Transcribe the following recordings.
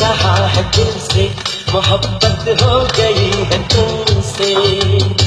कहा है दिल से मोहब्बत हो गई है तुमसे।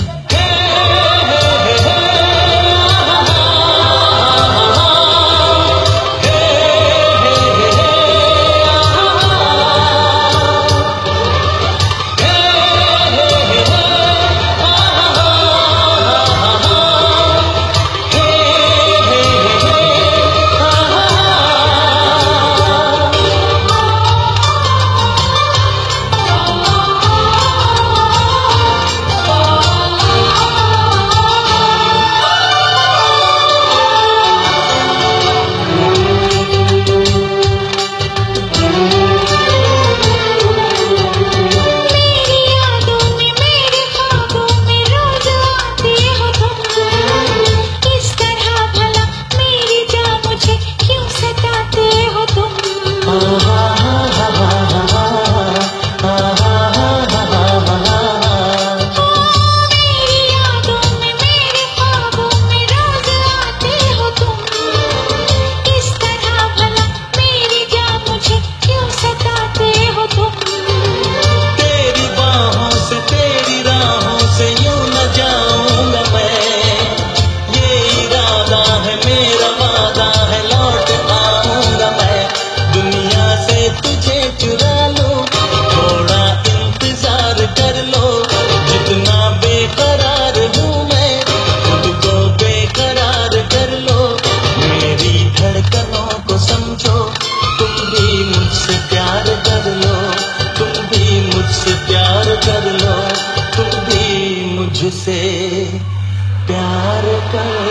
मुझसे प्यार कर